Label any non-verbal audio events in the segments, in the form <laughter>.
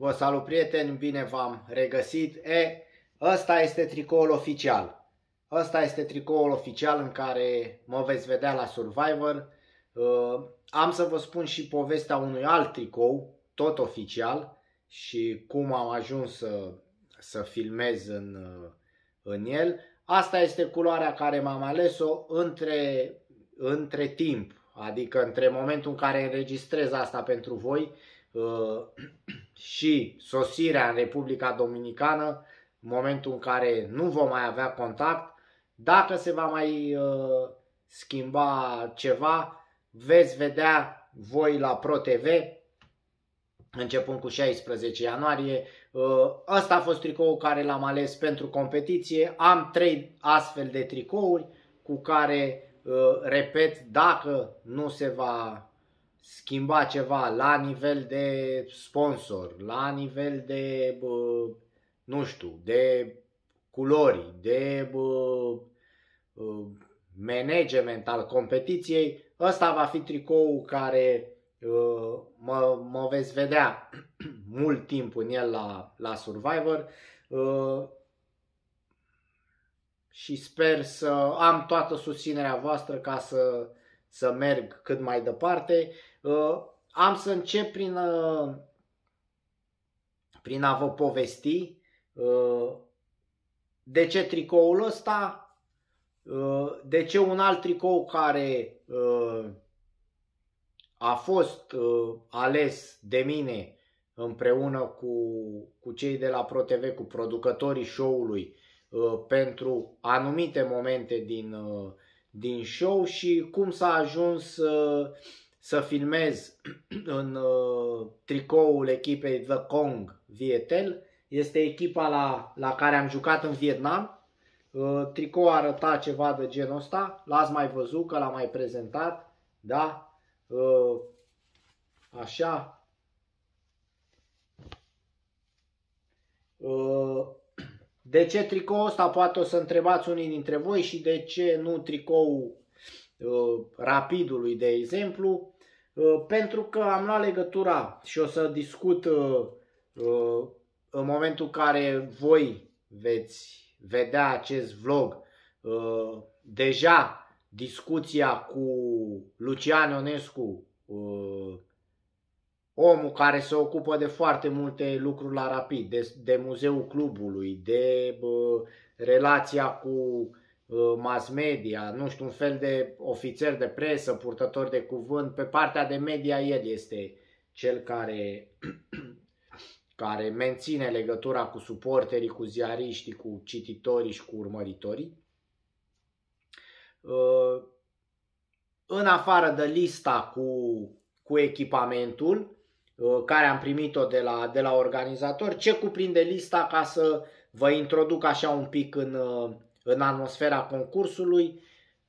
Vă salut prieteni, bine v-am regăsit. E, ăsta este tricoul oficial. Ăsta este tricoul oficial în care mă veți vedea la Survivor. Uh, am să vă spun și povestea unui alt tricou, tot oficial, și cum am ajuns să, să filmez în, uh, în el. Asta este culoarea care m-am ales-o între, între timp, adică între momentul în care înregistrez asta pentru voi uh, <clears throat> și sosirea în Republica Dominicană, momentul în care nu vom mai avea contact. Dacă se va mai uh, schimba ceva, veți vedea voi la ProTV începând cu 16 ianuarie. Ăsta a fost tricoul care l-am ales pentru competiție. Am trei astfel de tricouri cu care, uh, repet, dacă nu se va schimba ceva la nivel de sponsor, la nivel de, nu știu, de culori, de management al competiției, ăsta va fi tricoul care uh, mă, mă veți vedea <clears throat> mult timp în el la, la Survivor uh, și sper să am toată susținerea voastră ca să, să merg cât mai departe. Uh, am să încep prin, uh, prin a vă povesti uh, de ce tricoul ăsta, de ce un alt tricou care a fost ales de mine împreună cu, cu cei de la ProTV, cu producătorii show-ului pentru anumite momente din, din show și cum s-a ajuns să filmez <clears throat> în uh, tricoul echipei The Kong Vietel. Este echipa la, la care am jucat în Vietnam. Uh, tricou arăta ceva de genul ăsta. L-ați mai văzut că l-am mai prezentat. Da? Uh, așa. Uh, <clears throat> de ce tricou ăsta? Poate o să întrebați unii dintre voi și de ce nu tricou uh, rapidului, de exemplu. Uh, pentru că am luat legătura și o să discut uh, uh, în momentul în care voi veți vedea acest vlog deja discuția cu Lucian Ionescu, omul care se ocupă de foarte multe lucruri la Rapid, de, de muzeul clubului, de relația cu Uh, mass media, nu știu, un fel de ofițer de presă, purtător de cuvânt. Pe partea de media el este cel care, <clears throat> care menține legătura cu suporterii, cu ziariștii, cu cititorii și cu urmăritorii. Uh, în afară de lista cu, cu echipamentul, uh, care am primit-o de la, de la organizator, ce cuprinde lista ca să vă introduc așa un pic în, în atmosfera concursului,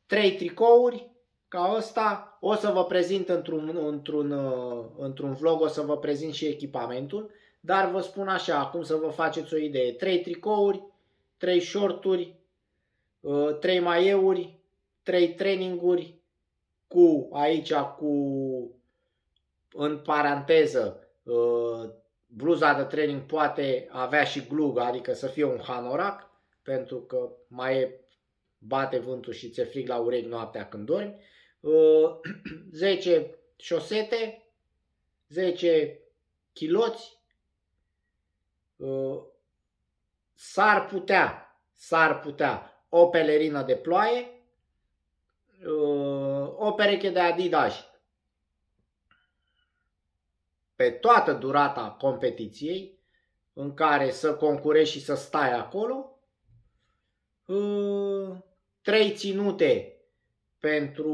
trei tricouri ca ăsta, o să vă prezint într-un, într-un, uh, într-un vlog, o să vă prezint și echipamentul, dar vă spun așa, acum să vă faceți o idee, trei tricouri, trei shorturi, uh, trei maieuri, trei traininguri, cu aici cu în paranteză uh, bluza de training poate avea și glug, adică să fie un hanorac, pentru că mai e, bate vântul și ți-e frig la urechi noaptea când dormi. 10 uh, <clears throat> șosete, 10 chiloți, uh, s-ar putea, s-ar putea o pelerină de ploaie, uh, o pereche de Adidas pe toată durata competiției în care să concurezi și să stai acolo Uh, trei ținute pentru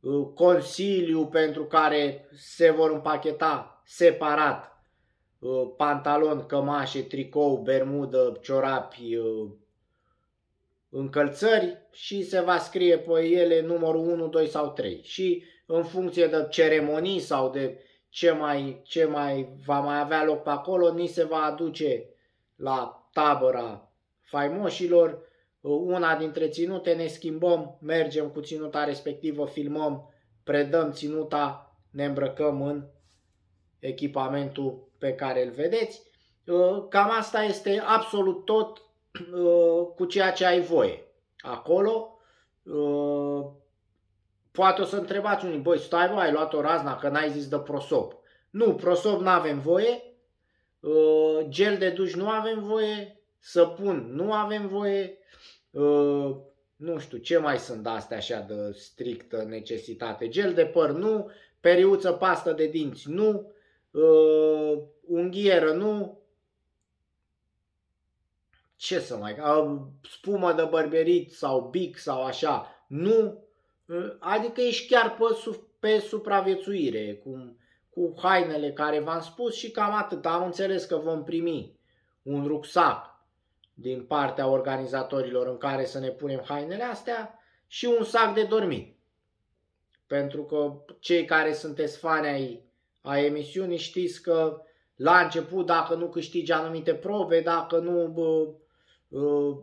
uh, Consiliu pentru care se vor împacheta separat uh, pantalon, cămașe, tricou, bermudă, ciorapi, încălțări și se va scrie pe ele numărul 1, 2 sau 3. Și în funcție de ceremonii sau de ce mai, ce mai va mai avea loc pe acolo, ni se va aduce la tabăra faimoșilor, una dintre ținute, ne schimbăm, mergem cu ținuta respectivă, filmăm, predăm ținuta, ne îmbrăcăm în echipamentul pe care îl vedeți. Uh, cam asta este absolut tot uh, cu ceea ce ai voie. Acolo, uh, poate o să întrebați unii, băi, stai bă, ai luat o razna că n-ai zis de prosop. Nu, prosop nu avem voie, gel de duș nu avem voie, săpun nu avem voie, nu știu ce mai sunt de astea așa de strictă necesitate. Gel de păr nu, periuță pastă de dinți nu, unghieră nu, ce să mai, spumă de bărberit sau bic sau așa, nu, adică ești chiar pe, pe supraviețuire, cu, cu hainele care v-am spus și cam atât. Am înțeles că vom primi un rucsac din partea organizatorilor în care să ne punem hainele astea și un sac de dormit. Pentru că cei care sunteți fani ai, ai emisiunii știți că la început dacă nu câștigi anumite probe, dacă nu bă, Uh,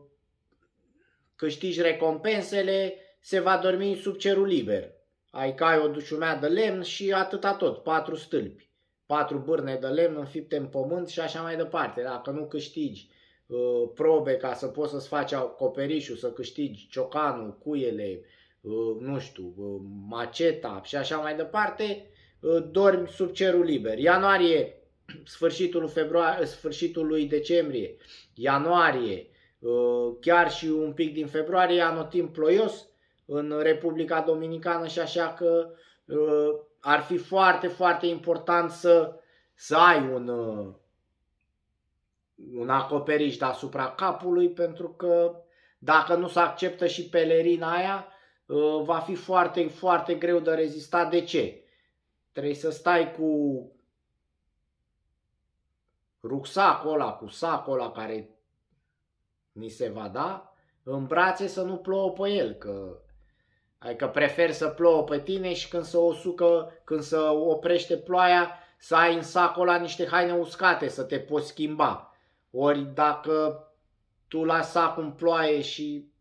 câștigi recompensele, se va dormi sub cerul liber. Ai cai o dușumea de lemn și atâta tot, patru stâlpi, patru bârne de lemn înfipte în pământ și așa mai departe. Dacă nu câștigi uh, probe ca să poți să-ți faci acoperișul, să câștigi ciocanul, cuiele, uh, nu știu, uh, maceta și așa mai departe, uh, dormi sub cerul liber. Ianuarie, <clears throat> sfârșitul, februarie, sfârșitul lui decembrie, ianuarie, Uh, chiar și un pic din februarie, anotimp ploios în Republica Dominicană și așa că uh, ar fi foarte, foarte important să, să ai un, uh, un acoperiș deasupra capului pentru că dacă nu se acceptă și pelerina aia, va fi foarte, foarte greu de rezistat. De ce? Trebuie să stai cu rucsacul ăla, cu sacul ăla care ni se va da, în brațe să nu plouă pe el, că Adică prefer să plouă pe tine și când se usucă, când se oprește ploaia, să ai în sacul ăla niște haine uscate, să te poți schimba. Ori dacă tu lași sacul în ploaie și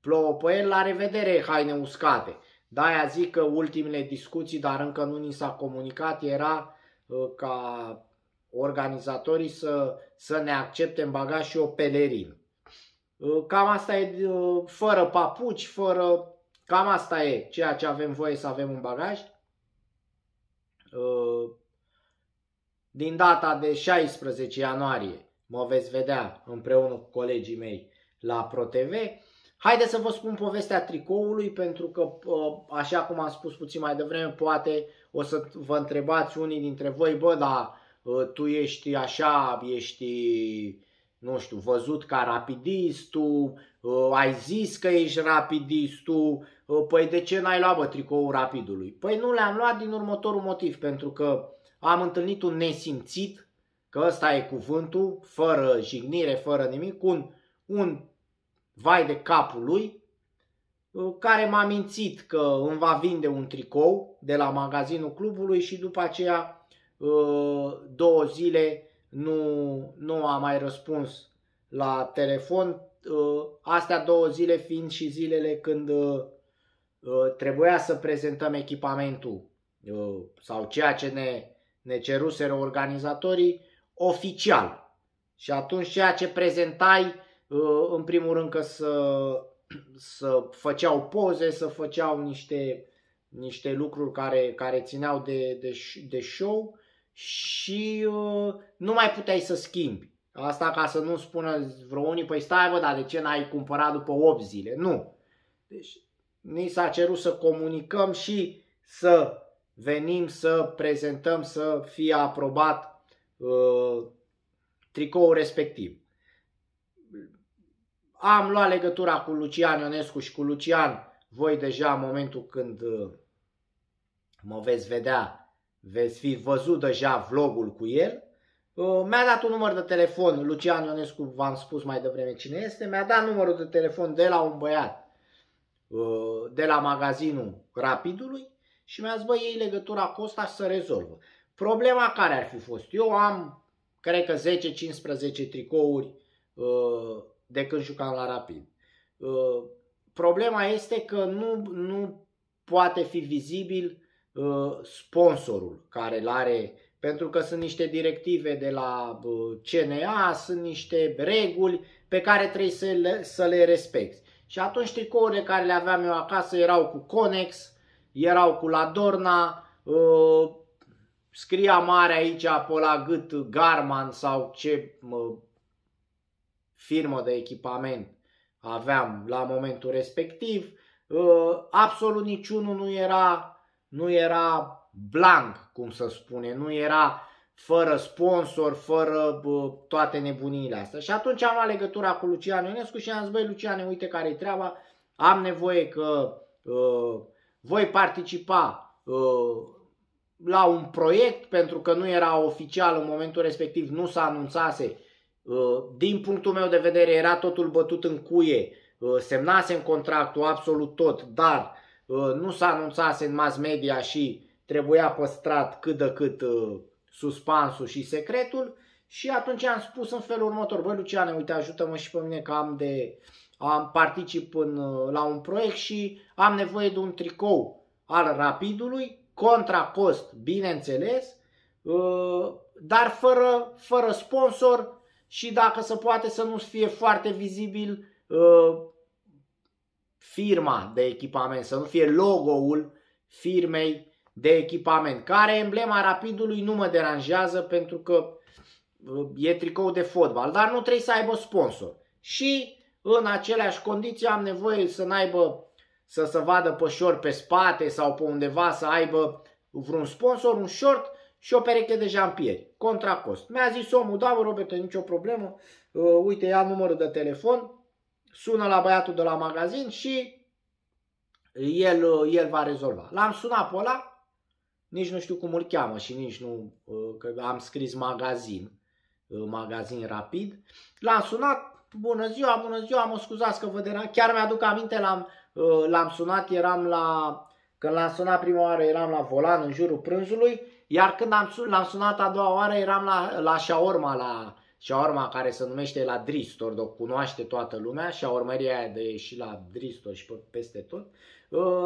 plouă pe el, la revedere haine uscate. De-aia zic că ultimele discuții, dar încă nu ni s-a comunicat, era uh, ca organizatorii să, să ne accepte în bagaj și o pelerină. Uh, cam asta e uh, fără papuci, fără... Cam asta e ceea ce avem voie să avem în bagaj. Uh, din data de 16 ianuarie mă veți vedea împreună cu colegii mei la ProTV. Haideți să vă spun povestea tricoului pentru că, așa cum am spus puțin mai devreme, poate o să vă întrebați unii dintre voi, bă, dar Ă, tu ești așa, ești, nu știu, văzut ca rapidist, tu ă, ai zis că ești rapidist, tu, ă, păi de ce n-ai luat bă, tricoul rapidului? Păi nu le-am luat din următorul motiv, pentru că am întâlnit un nesimțit, că ăsta e cuvântul, fără jignire, fără nimic, un, un vai de capul lui, care m-a mințit că îmi va vinde un tricou de la magazinul clubului și după aceea Uh, două zile nu, nu a mai răspuns la telefon. Uh, astea două zile fiind și zilele când uh, trebuia să prezentăm echipamentul sau ceea ce ne, ne ceruseră organizatorii oficial. Și atunci ceea ce prezentai, în primul rând că să, să făceau poze, să făceau niște, niște lucruri care, care țineau de, de, de show și uh, nu mai puteai să schimbi. Asta ca să nu spună vreo unii, păi stai bă, dar de ce n-ai cumpărat după 8 zile? Nu. Deci ni s-a cerut să comunicăm și să venim să prezentăm, să fie aprobat uh, tricoul respectiv. Am luat legătura cu Lucian Ionescu și cu Lucian, voi deja în momentul când uh, mă veți vedea veți fi văzut deja vlogul cu el. Uh, mi-a dat un număr de telefon, Lucian Ionescu, v-am spus mai devreme cine este, mi-a dat numărul de telefon de la un băiat uh, de la magazinul Rapidului și mi-a zis, bă, iei legătura cu ăsta și să rezolvă. Problema care ar fi fost? Eu am, cred că 10-15 tricouri uh, de când jucam la Rapid. Problema este că nu, nu poate fi vizibil Uh, sponsorul care îl are pentru că sunt niște directive de la CNA, sunt niște reguli pe care trebuie să le, să le respecti. Și atunci tricourile care le aveam eu acasă erau cu Conex, erau cu Ladorna, uh, scria mare aici pe la gât Garman sau ce uh, firmă de echipament aveam la momentul respectiv. Uh, absolut niciunul nu era, nu era blank, cum să spune, nu era fără sponsor, fără bă, toate nebuniile astea. Și atunci am luat legătura cu Lucian Ionescu și am zis, băi Lucian, uite care-i treaba, am nevoie că uh, voi participa uh, la un proiect, pentru că nu era oficial în momentul respectiv, nu s-a anunțase. Uh, din punctul meu de vedere era totul bătut în cuie, uh, semnasem contractul absolut tot, dar uh, nu s-a anunțase în mass media și trebuia păstrat cât de cât uh, suspansul și secretul și atunci am spus în felul următor, băi Luciane, uite ajută-mă și pe mine că am de am particip în, uh, la un proiect și am nevoie de un tricou al Rapidului, contra cost, bineînțeles, uh, dar fără, fără sponsor și dacă se poate să nu fie foarte vizibil uh, firma de echipament, să nu fie logo-ul firmei de echipament. Care emblema Rapidului nu mă deranjează pentru că uh, e tricou de fotbal, dar nu trebuie să aibă sponsor. Și în aceleași condiții am nevoie să n-aibă să se vadă pe short pe spate sau pe undeva să aibă vreun sponsor, un short și o pereche de jampieri, contra cost. Mi-a zis omul, da, Robert, nicio problemă, uh, uite, ia numărul de telefon, sună la băiatul de la magazin și el, uh, el va rezolva. L-am sunat pe ăla, nici nu știu cum îl cheamă și nici nu, uh, că am scris magazin, uh, magazin rapid. L-am sunat, bună ziua, bună ziua, mă scuzați că vă deranj. Chiar mi-aduc aminte, l-am, uh, l-am sunat, eram la, când l-am sunat prima oară eram la volan în jurul prânzului, iar când am, l-am sunat a doua oară eram la, la shawarma, la shawarma care se numește la Dristor, o cunoaște toată lumea, shawarmeria aia de și la Dristor și peste tot,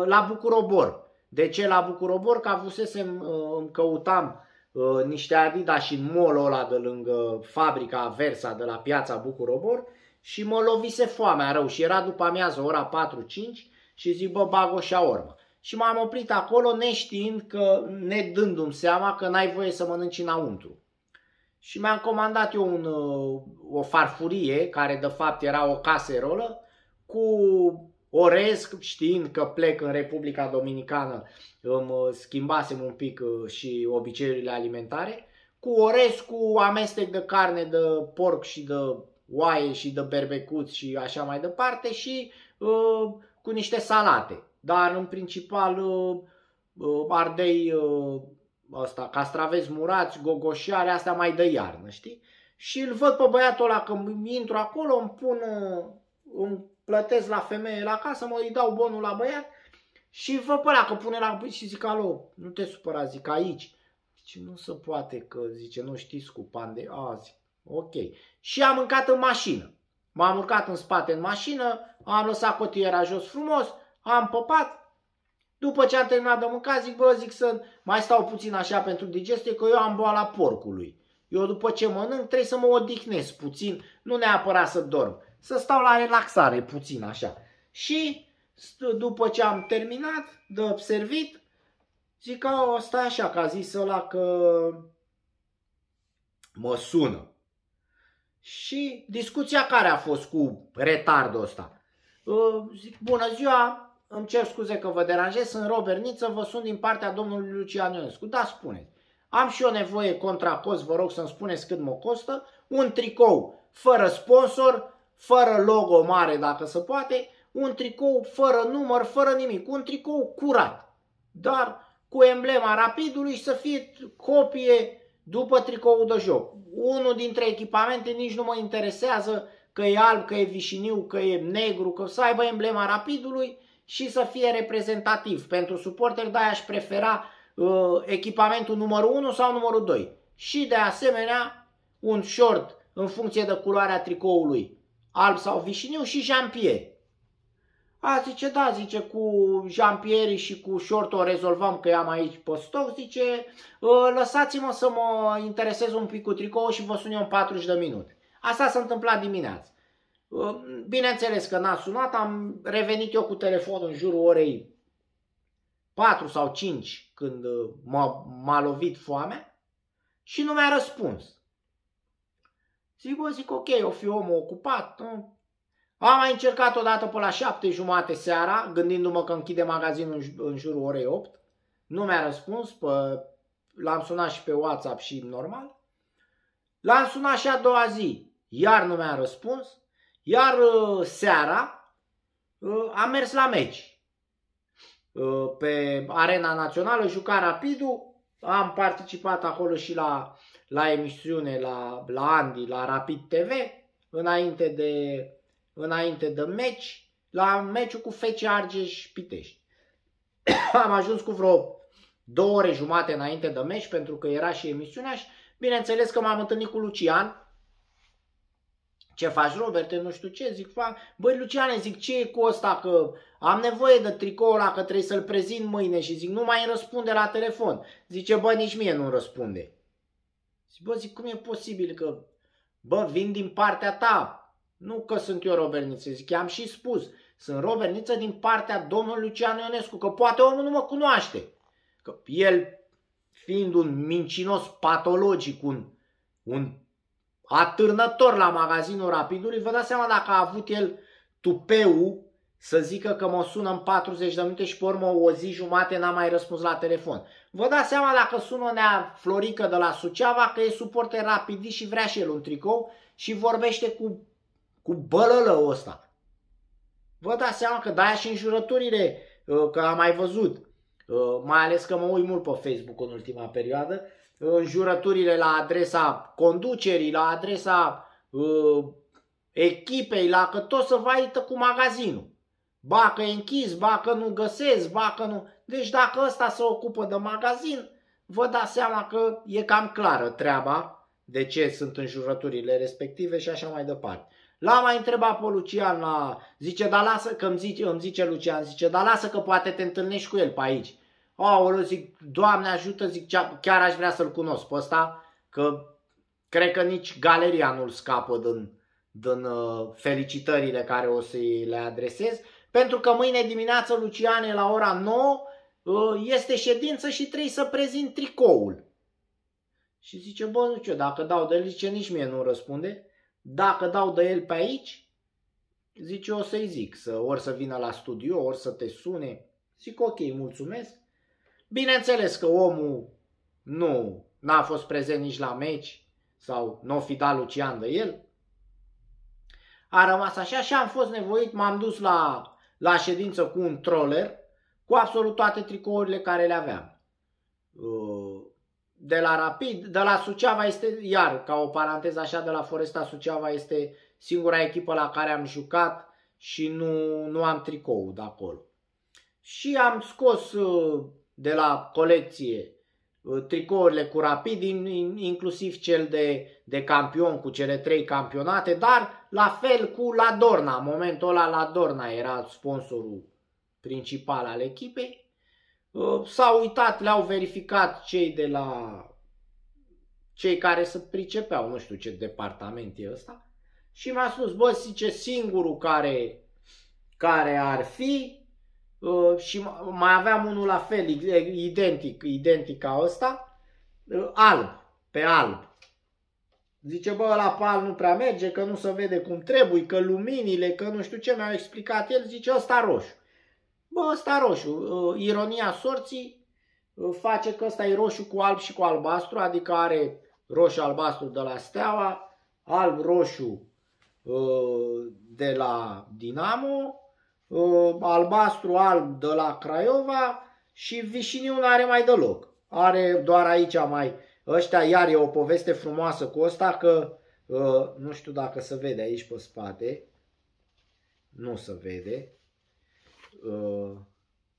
la Bucurobor. De ce la Bucurobor? Că avusesem, uh, îmi căutam uh, niște Adidas și în molul ăla de lângă fabrica Versa de la piața Bucurobor și mă lovise foamea rău și era după amiază ora 4-5 și zic bă bag o șaormă. Și m-am oprit acolo neștiind că, ne dându-mi seama că n-ai voie să mănânci înăuntru. Și mi-am comandat eu un, uh, o farfurie, care de fapt era o caserolă, cu orez știind că plec în Republica Dominicană, îmi uh, schimbasem un pic uh, și obiceiurile alimentare, cu orez, cu amestec de carne de porc și de oaie și de berbecuți și așa mai departe și uh, cu niște salate. Dar în principal uh, uh, ardei uh, ăsta, castravezi murați, gogoșoare, astea mai de iarnă, știi? Și îl văd pe băiatul ăla că intru acolo, îmi pun, uh, îmi plătesc la femeie la casă, mă îi dau bonul la băiat și vă părea că pune la și zic, alo, nu te supăra, zic, aici. Zice, nu se poate că, zice, nu știți cu pande, a, zic, ok. Și am mâncat în mașină. M-am urcat în spate în mașină, am lăsat cotiera jos frumos, am păpat. După ce am terminat de mâncat, zic, bă, zic să mai stau puțin așa pentru digestie, că eu am boala porcului. Eu după ce mănânc trebuie să mă odihnesc puțin, nu neapărat să dorm să stau la relaxare puțin așa. Și după ce am terminat de servit, zic că o, stai așa, că a zis ăla că mă sună. Și discuția care a fost cu retardul ăsta? Zic, bună ziua, îmi cer scuze că vă deranjez, sunt Robert Niță, vă sun din partea domnului Lucian Ionescu. Da, spuneți. Am și o nevoie contra cost, vă rog să-mi spuneți cât mă costă, un tricou fără sponsor, fără logo mare dacă se poate, un tricou fără număr, fără nimic, un tricou curat, dar cu emblema rapidului și să fie copie după tricoul de joc. Unul dintre echipamente nici nu mă interesează că e alb, că e vișiniu, că e negru, că să aibă emblema rapidului și să fie reprezentativ. Pentru suporteri de aș prefera uh, echipamentul numărul 1 sau numărul 2. Și de asemenea un short în funcție de culoarea tricoului alb sau vișiniu și Jean-Pierre. A, zice, da, zice, cu Jean-Pierre și cu Short o rezolvăm că am aici pe stoc, zice, ă, lăsați-mă să mă interesez un pic cu tricou și vă sun eu în 40 de minute. Asta s-a întâmplat dimineața. Ă, bineînțeles că n-a sunat, am revenit eu cu telefonul în jurul orei 4 sau 5 când m-a, lovit foamea și nu mi-a răspuns. Zic, bă, zic, ok, o fi omul ocupat, nu? Am mai încercat odată pe la șapte jumate seara, gândindu-mă că închide magazinul în, în jurul orei 8. Nu mi-a răspuns, pe, l-am sunat și pe WhatsApp și normal. L-am sunat și a doua zi, iar nu mi-a răspuns. Iar uh, seara uh, am mers la meci. Uh, pe Arena Națională juca Rapidul, am participat acolo și la, la emisiune, la, la Andy, la Rapid TV, înainte de înainte de meci, la meciul cu Fece Argeș Pitești. <coughs> Am ajuns cu vreo două ore jumate înainte de meci pentru că era și emisiunea și bineînțeles că m-am întâlnit cu Lucian. Ce faci, Robert? Nu știu ce. Zic, fa... băi, Luciane, zic, ce e cu ăsta? Că am nevoie de tricoul ăla, că trebuie să-l prezint mâine și zic, nu mai îmi răspunde la telefon. Zice, bă, nici mie nu răspunde. Zic, bă, zic, cum e posibil că, bă, vin din partea ta, nu că sunt eu Robert Niță, zic, am și spus. Sunt Robert Niță din partea domnului Lucian Ionescu, că poate omul nu mă cunoaște. Că el, fiind un mincinos patologic, un, un atârnător la magazinul Rapidului, vă dați seama dacă a avut el tupeu să zică că mă sună în 40 de minute și pe urmă o zi jumate n-a mai răspuns la telefon. Vă dați seama dacă sună Nea Florică de la Suceava că e suporter rapid și vrea și el un tricou și vorbește cu cu bălălăul ăsta. Vă dați seama că de-aia și înjurăturile, uh, că am mai văzut, uh, mai ales că mă uit mult pe Facebook în ultima perioadă, înjurăturile la adresa conducerii, la adresa uh, echipei, la că tot să vaită cu magazinul. Ba că e închis, ba că nu găsesc, ba că nu... Deci dacă ăsta se ocupă de magazin, vă dați seama că e cam clară treaba de ce sunt înjurăturile respective și așa mai departe. L-a mai întrebat pe Lucian, la... zice, dar lasă, că îmi zice, îmi zice Lucian, zice, dar lasă că poate te întâlnești cu el pe aici. Aoleu, zic, Doamne ajută, zic, chiar aș vrea să-l cunosc pe ăsta, că cred că nici galeria nu-l scapă din, din uh, felicitările care o să le adresez, pentru că mâine dimineață, Luciane, la ora 9, uh, este ședință și trebuie să prezint tricoul. Și zice, bă, nu știu, dacă dau de el, zice, nici mie nu răspunde. Dacă dau de el pe aici, zice o să-i zic, să, ori să vină la studio, ori să te sune. Zic ok, mulțumesc. Bineînțeles că omul nu n-a fost prezent nici la meci sau nu fi dat Lucian de el. A rămas așa și am fost nevoit, m-am dus la, la ședință cu un troller cu absolut toate tricourile care le aveam. Uh, de la Rapid, de la Suceava este, iar ca o paranteză așa, de la Foresta Suceava este singura echipă la care am jucat și nu, nu am tricou de acolo. Și am scos uh, de la colecție uh, tricourile cu Rapid, inclusiv cel de, de campion cu cele trei campionate, dar la fel cu La Dorna. În momentul ăla La Dorna era sponsorul principal al echipei Uh, s-au uitat, le-au verificat cei de la cei care se pricepeau, nu știu ce departament e ăsta, și mi-a spus, bă, zice, singurul care, care ar fi, uh, și mai aveam unul la fel, identic, identic ca ăsta, uh, alb, pe alb. Zice, bă, la pal nu prea merge, că nu se vede cum trebuie, că luminile, că nu știu ce mi-a explicat el, zice, ăsta roșu. Bă, ăsta roșu. Uh, ironia sorții uh, face că ăsta e roșu cu alb și cu albastru, adică are roșu-albastru de la Steaua, alb-roșu uh, de la Dinamo, albastru-alb de la Craiova și Vișiniu nu are mai deloc. Are doar aici mai... Ăștia iar e o poveste frumoasă cu ăsta că nu știu dacă se vede aici pe spate. Nu se vede. Uh,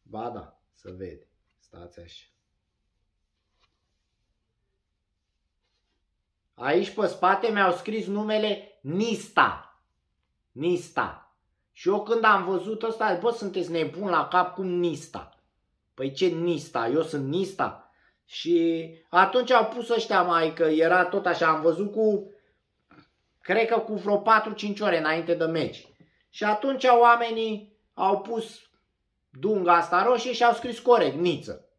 ba da, să vede. Stați așa. Aici pe spate mi-au scris numele Nista. Nista. Și eu când am văzut ăsta, bă, sunteți nebun la cap cum Nista. Păi ce Nista? Eu sunt Nista? Și atunci au pus ăștia mai, că era tot așa, am văzut cu, cred că cu vreo 4-5 ore înainte de meci. Și atunci oamenii au pus dunga asta roșie și au scris corect, Niță.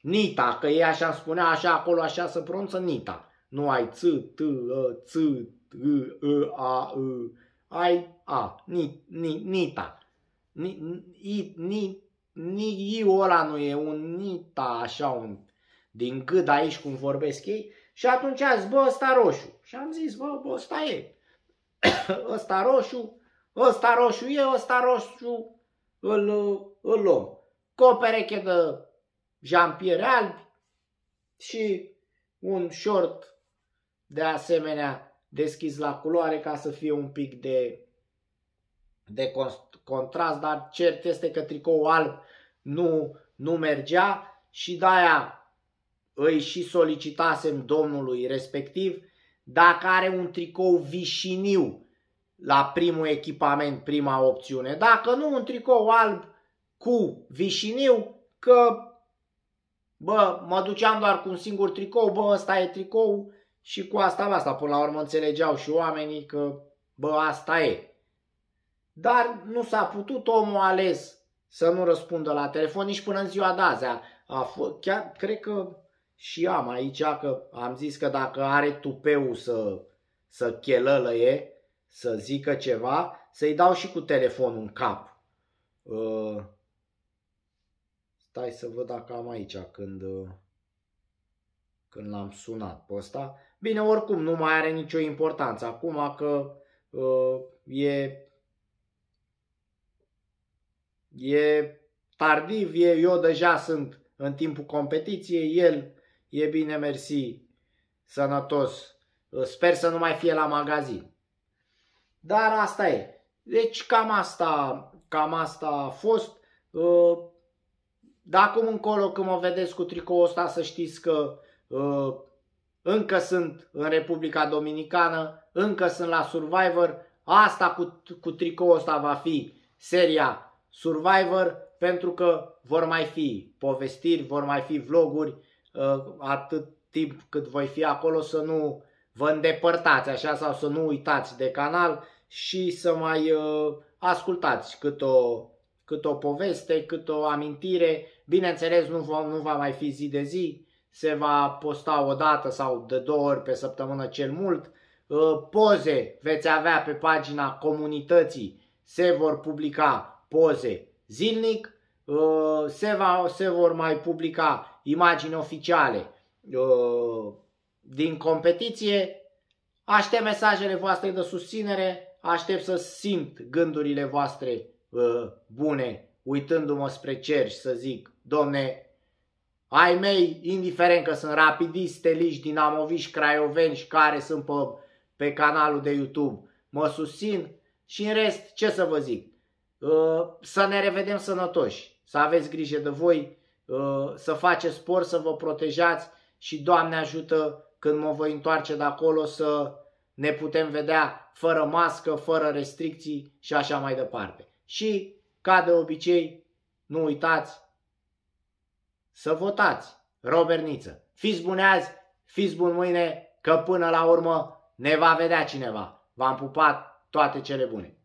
Nita, că ei așa spunea, așa acolo, așa se pronunță Nita. Nu ai ț, t, ă, ț, t, a, ai a, ni, ni, Nita. Ni, ni, ni, ni, iul ăla nu e un Nita, așa, un, din gâd aici cum vorbesc ei. Și atunci a zis, bă, ăsta roșu. Și am zis, bă, bă, ăsta e. <coughs> ăsta roșu, ăsta roșu e, ăsta roșu îl, îl luăm. Cu o pereche de jampieri albi și un short de asemenea deschis la culoare ca să fie un pic de, de contrast, dar cert este că tricou alb nu, nu mergea și de-aia îi și solicitasem domnului respectiv dacă are un tricou vișiniu la primul echipament, prima opțiune. Dacă nu, un tricou alb cu vișiniu, că bă, mă duceam doar cu un singur tricou, bă, ăsta e tricou și cu asta, asta, până la urmă înțelegeau și oamenii că, bă, asta e. Dar nu s-a putut, omul ales să nu răspundă la telefon nici până în ziua de azi. A, a fost, chiar cred că și am aici că am zis că dacă are tupeu să, să chelălăie, să zică ceva, să-i dau și cu telefonul în cap. Uh, stai să văd dacă am aici când, uh, când l-am sunat pe ăsta. Bine, oricum nu mai are nicio importanță. Acum că uh, e e tardiv, e, eu deja sunt în timpul competiției, el e bine mersi, sănătos. Sper să nu mai fie la magazin. Dar asta e. Deci cam asta, cam asta a fost. Uh, de acum încolo când mă vedeți cu tricoul ăsta să știți că uh, încă sunt în Republica Dominicană, încă sunt la Survivor. Asta cu, cu tricoul ăsta va fi seria Survivor pentru că vor mai fi povestiri, vor mai fi vloguri uh, atât timp cât voi fi acolo să nu vă îndepărtați așa sau să nu uitați de canal și să mai uh, ascultați cât o, cât o poveste, cât o amintire. Bineînțeles, nu va, nu va mai fi zi de zi, se va posta o dată sau de două ori pe săptămână cel mult. Uh, poze veți avea pe pagina comunității, se vor publica poze zilnic, uh, se, va, se vor mai publica imagini oficiale uh, din competiție. Aștept mesajele voastre de susținere, aștept să simt gândurile voastre uh, bune, uitându-mă spre cer și să zic, domne, ai mei, indiferent că sunt rapidisti, steliști, dinamoviști, craioveni și care sunt pe, pe canalul de YouTube, mă susțin și în rest, ce să vă zic, uh, să ne revedem sănătoși, să aveți grijă de voi, uh, să faceți sport, să vă protejați și Doamne ajută când mă voi întoarce de acolo să ne putem vedea fără mască, fără restricții și așa mai departe. Și, ca de obicei, nu uitați să votați. Robert Niță. Fiți bune azi, fiți bun mâine, că până la urmă ne va vedea cineva. V-am pupat toate cele bune.